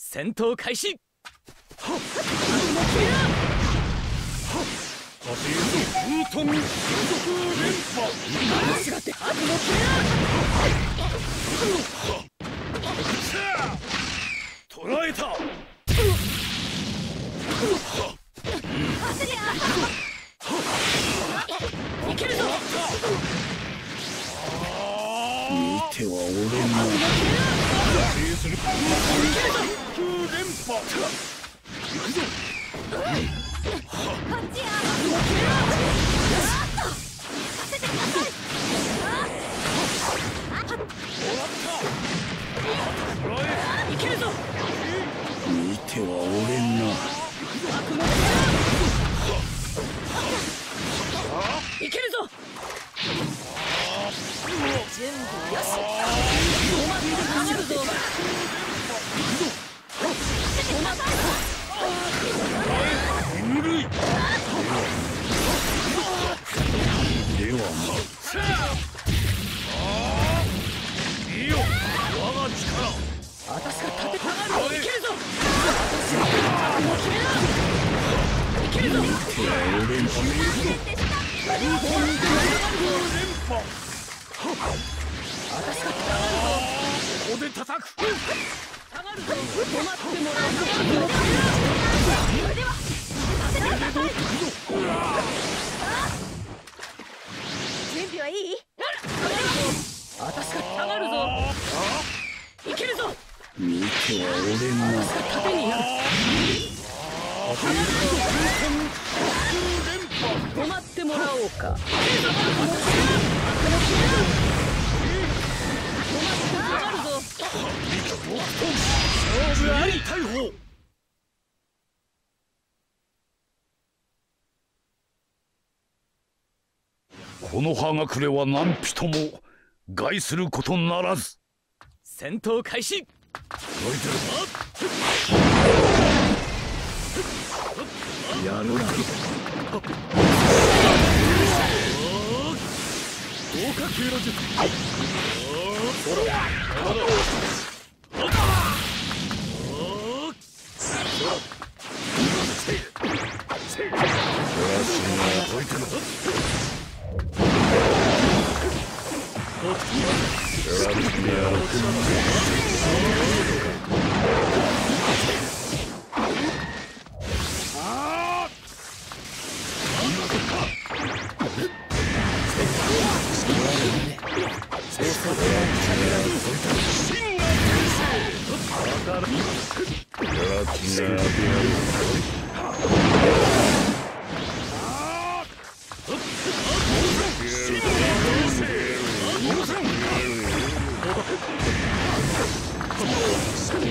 戦闘開始。風風飛び連覇間違っ。て悪の捕らえたいけるぞ見ては俺のては俺のいけるぞ。準備よし私がここで叩く。もらうぞ準備はいい私が下がるぞいけるぞ見ては俺の盾になる止まってもらおうか勝負あり逮捕この葉隠れは何人も害することならず。戦闘開始。やるな。豪華経路術 Yeah.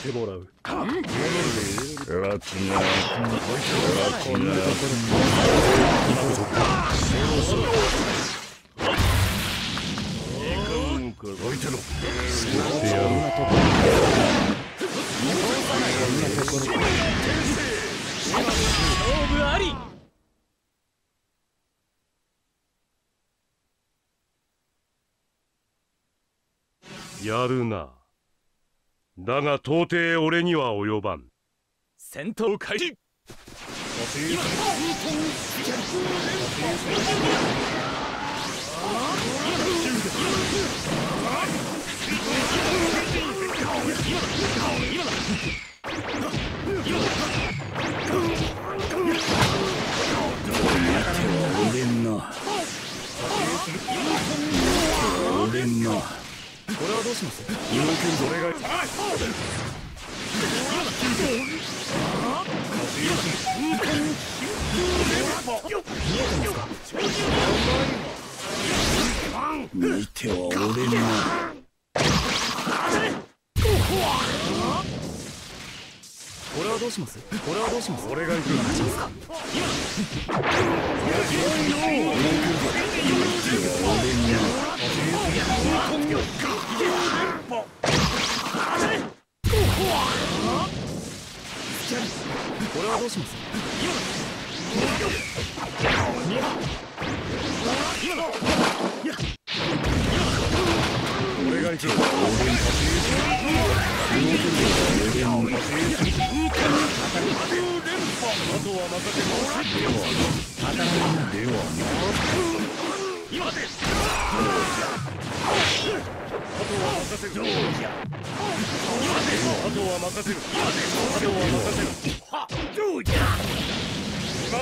てもらう。やるな。だが到底俺には及ばん。戦闘開始。俺ってますか？見ては俺のこれはどうします？これはどうします？俺が行く勝ちます？かこれはどうします？は任せますでは今ですあとは任せる。あ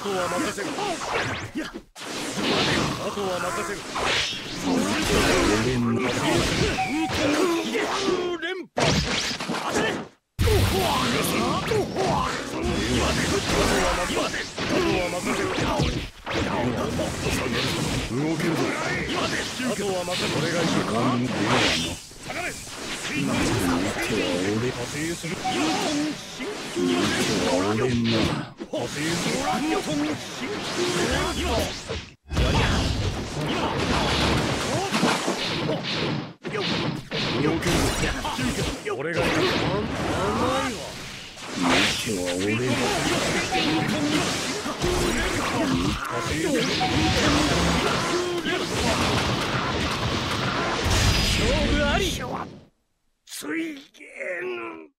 とは任せる。あとは任せる。俺が手は俺だ勝負あり。水源